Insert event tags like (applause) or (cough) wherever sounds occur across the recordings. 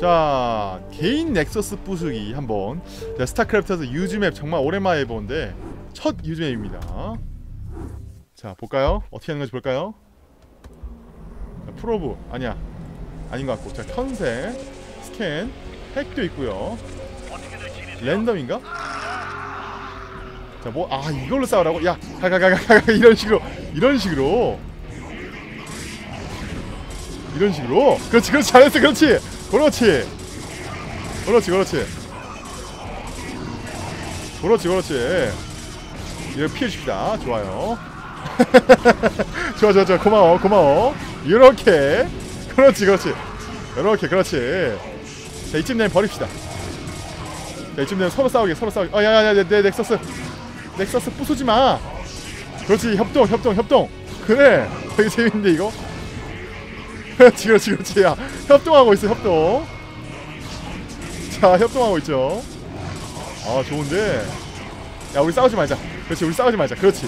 자 개인 넥서스 부수기 한번. 자, 스타크래프트에서 use map 정말 오랜만에 해보는데 첫 use map입니다. 자 볼까요? 어떻게 하는 건지 볼까요? 자, 프로브. 아니야. 아닌 것 같고. 자 comsat scan 핵도 있고요. 랜덤인가? 자 뭐 아 이걸로 싸우라고? 야 가가가가가 이런 식으로. 이런 식으로. 이런 식으로? 그렇지 그렇지. 잘했어 그렇지 그렇지. 그렇지 그렇지. 그렇지 그렇지. 이거 피해줍시다. 좋아요. (laughs) 좋아 좋아 좋아. 고마워 고마워. 이렇게. 그렇지 그렇지. 이렇게 그렇지. 자 이쯤 되면 버립시다. 자 이쯤 되면 서로 싸우게 서로 싸우게. 어 야야야 내, 내 넥서스. 넥서스 부수지마. 그렇지 협동 협동 협동. 그래. 되게 재밌는데 이거 그렇지 그렇지 그렇지 야 협동하고 있어 협동. 자 협동하고 있죠. 아 좋은데. 야 우리 싸우지 말자. 그렇지 우리 싸우지 말자. 그렇지.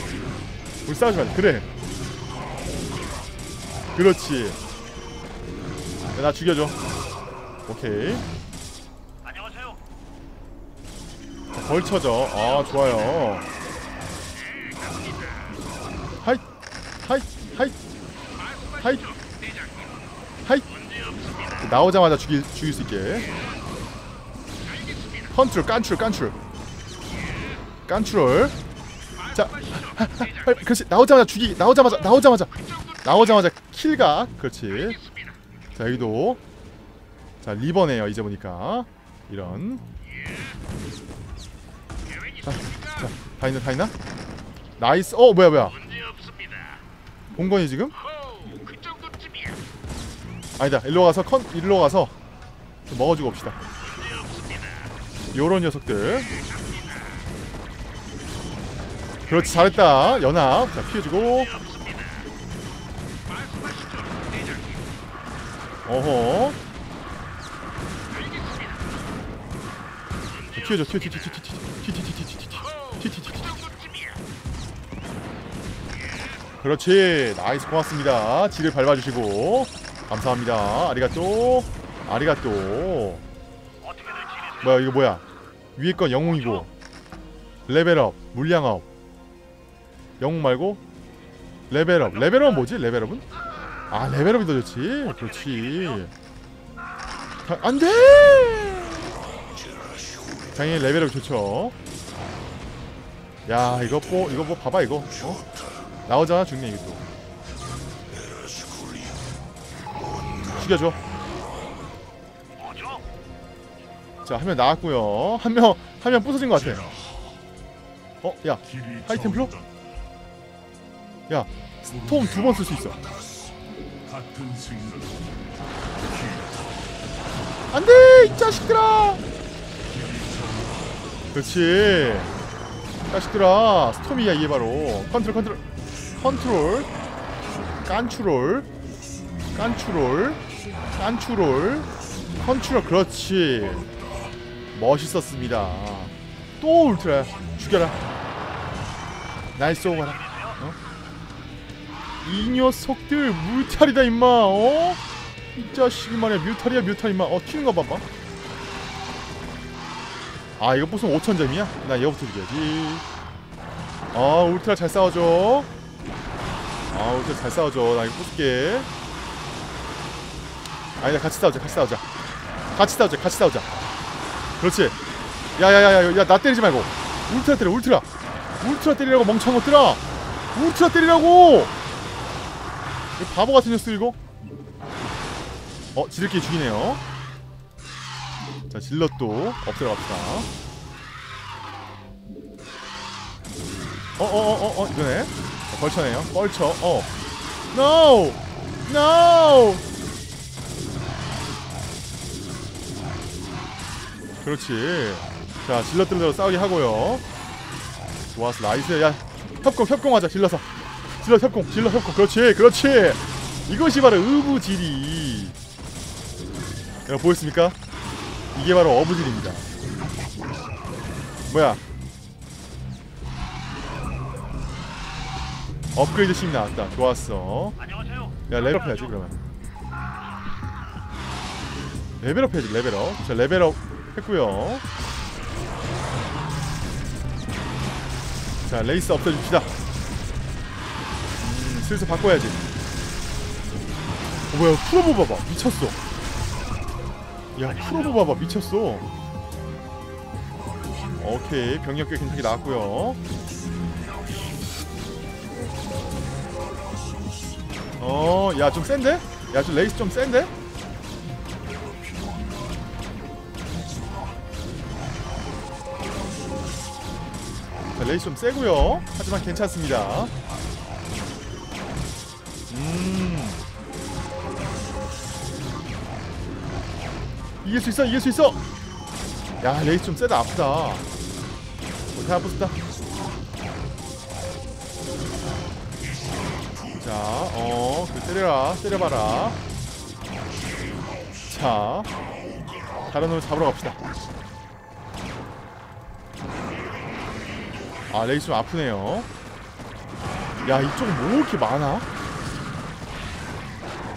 우리 싸우지 말자. 그래. 그렇지. 야, 나 죽여줘. 오케이. 안녕하세요. 자, 걸쳐져 아 좋아요. 하이 하이 하이 하이 나오자마자 죽일, 죽일 수 있게. 컨트롤 깐트롤 깐트롤 깐트롤 자 하, 하, 하, 그렇지. 나오자마자 죽이 나오자마자 나오자마자 나오자마자 킬각 그렇지. 자 여기도. 자 리버네요 이제 보니까. 이런. 자, 자, 다 있나 다 있나? nice. 어 뭐야 뭐야. 본 거니 지금. 아니다 일로 가서 컨 일로 가서 좀 먹어주고 옵시다. 요런 녀석들 그렇지 잘했다 연합 자 피해주고 어허 자, 튀어줘 튀어 튀어 튀어 튀어 튀어 튀어 튀어 튀어 튀어. 그렇지 nice 고맙습니다 지를 밟아주시고 감사합니다. ありがとう. ありがとう? 뭐야 이거 뭐야? 위에 건 영웅이고. 레벨업 물량업. 영웅 말고? 레벨업. 레벨업은 뭐지? 레벨업은? 아 레벨업이 더 좋지. 그렇지. 다- 안돼! 당연히 레벨업 좋죠. 야 이거 뭐 이거 뭐 봐봐 이거. 어? 나오잖아 죽네 이것도 죽여줘? 자, 한 명 나왔고요. 한 명, 한 명 부서진 것 같아. 어, 야, 하이템플러? 야, 스톰 두 번 쓸 수 있어. 같은 승리 안 돼! 이 자식들아! 그렇지. 자식들아, 스톰이야, 이게 바로. 컨트롤, 컨트롤. 컨트롤. 깐추롤. 깐추롤. 깐추롤. 컨트롤, 그렇지. 멋있었습니다. 또 울트라야. 죽여라. nice 오거라. 어? 이 녀석들 뮤탈이다 임마. 어? 이 자식이 말이야 뮤탈이야 뮤탈 임마. 어 튀는 거 봐봐. 아 이거 부수면 5천점이야? 나 이거부터 죽여야지. 아 울트라 잘 싸워줘. 아 울트라 잘 싸워줘. 나 이거 부술게. 아니다 같이 싸우자 같이 싸우자. 같이 싸우자 같이 싸우자. 그렇지. 야야야야 야 나 때리지 말고. 울트라 때려 울트라. 울트라 때리라고 멍청한 것들아. 울트라 때리라고. 이 바보 같은 녀석 이거. 어 지들끼리 죽이네요. 자 질럿도 엎드려 갑시다. 어어어어 어, 어, 이거네. 자, 벌쳐네요. 벌쳐. 어. No. No. 그렇지. 자 질럿들로 싸우게 하고요. 좋았어 nice. 야 협공 협공하자 질럿. 질럿 협공 질럿 협공. 그렇지 그렇지. 이것이 바로 어부지리. 여러분 보였습니까? 이게 바로 어부지리입니다. 뭐야? 업그레이드 심 나왔다. 좋았어. 야 레벨업 해야지 그러면. 레벨업 해야지 레벨업 자 레벨업 했고요. 자 레이스 없애줍시다. 음, 슬슬 바꿔야지. 어, 뭐야 프로브 봐봐. 미쳤어. 야 프로브 봐봐. 미쳤어. 오케이 병력 꽤 괜찮게 나왔고요. 어야 좀 센데? 야 좀 레이스 좀 센데? 레이스 좀 세고요. 하지만 괜찮습니다. 음. 이길 수 있어, 이길 수 있어. 야, 레이스 좀 세다, 아프다. 못해 아프다. 자, 어, 그 때려라, 때려봐라. 자, 다른 놈을 잡으러 갑시다. 아 레이스 좀 아프네요 야 이쪽은 뭐 이렇게 많아?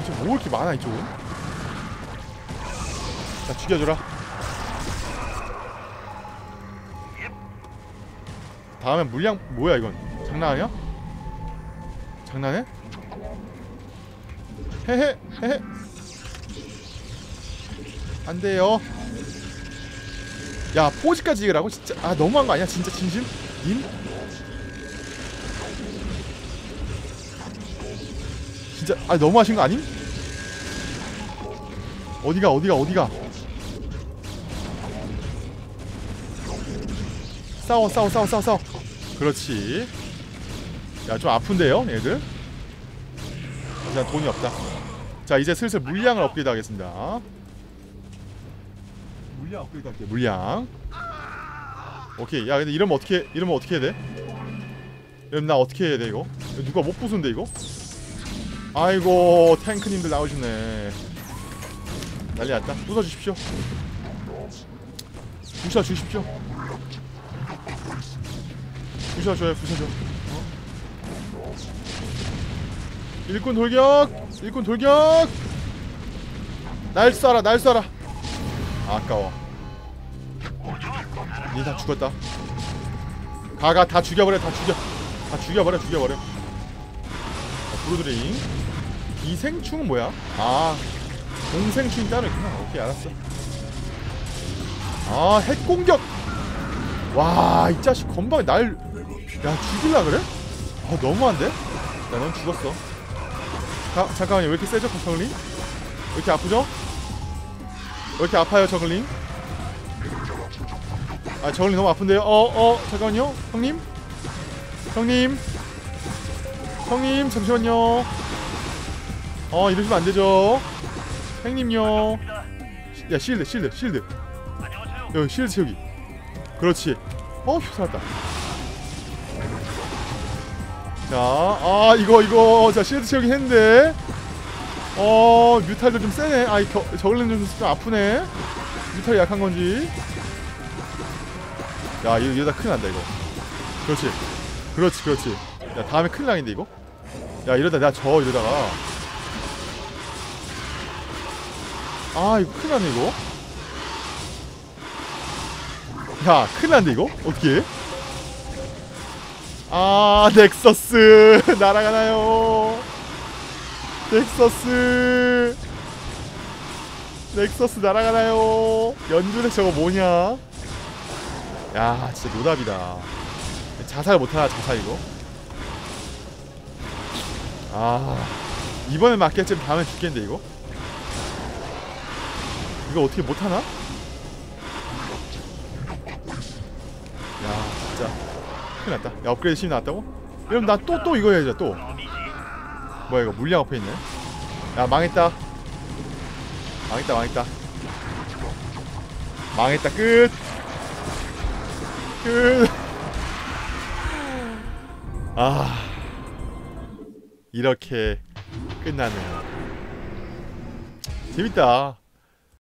이쪽 뭐 이렇게 많아 이쪽은? 자 죽여줘라 다음엔 물량 뭐야 이건 장난 아니야? 장난해? 헤헤 헤헤 안돼요 야 포즈까지 이으라고 진짜 아 너무한 거 아니야 진짜 진심? 인? 진짜 아 너무 하신 거 아님? 어디가 어디가 어디가? 싸워 싸워 싸워 싸워 싸워. 그렇지. 야 좀 아픈데요 얘들? 자 돈이 없다. 자 이제 슬슬 물량을 업그레이드 하겠습니다. 물량 업그레이드 할게요 물량 오케이. 야 근데 이러면 어떻게 이러면 어떻게 해야 돼? 이러면 나 어떻게 해야 돼 이거? 누가 못 부순데 이거? 아이고 탱크님들 나오셨네. 난리 났다. 부숴주십시오. 부셔주십시오. 부셔줘요 부셔줘. 어? 일꾼 돌격! 일꾼 돌격! 날 쏴라 날 쏴라. 아까워 니다 죽었다. 가가 다 죽여버려 다 죽여. 다 죽여버려 죽여버려. 자, 브루드링. 기생충은 뭐야? 아 공생충이 따로 있구나. 오케이 알았어. 아 핵공격. 와 이 자식 건방에 날. 야 죽일라 그래? 아 너무한데? 야넌 죽었어. 자, 잠깐만요 왜 이렇게 세죠 저글링? 왜 이렇게 아프죠? 왜 이렇게 아파요 저글링? 아 저글링 너무 아픈데요? 어, 어, 잠깐만요. 형님? 형님? 형님, 잠시만요. 어, 이러시면 안 되죠. 형님요. 시- 야, 실드, 실드, 실드. 여기 실드 채우기. 그렇지. 어, 휴, 살았다. 자, 아, 이거, 이거. 자, 실드 채우기 했는데. 어, 뮤탈도 좀 세네. 아, 이 겨, 저글링 좀, 좀 아프네. 뮤탈이 약한 건지. 야 이거 이러다 큰일 난다 이거. 그렇지. 그렇지 그렇지. 야 다음에 큰일 나겠는데 이거? 야 이러다 내가 져 이러다가. 아 이거 큰일 나네 이거? 야 큰일 난데 이거? 어떻게 아 넥서스! (laughs) 날아가나요? 넥서스! 넥서스 날아가나요? 연준에 저거 뭐냐 야 진짜 노답이다. 자살 못하나 자살 이거? 아 이번엔 맞겠지 다음엔 죽겠는데 이거? 이거 어떻게 못하나? 야 진짜. 큰일 났다. 야 업그레이드 신이 나왔다고? 이러면 나 또 또 이거 해야죠 또. 뭐야 이거 물량 앞에 있네? 야 망했다. 망했다 망했다. 망했다. 끝 끝. 아 이렇게 끝나네요. 재밌다